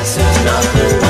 This is nothing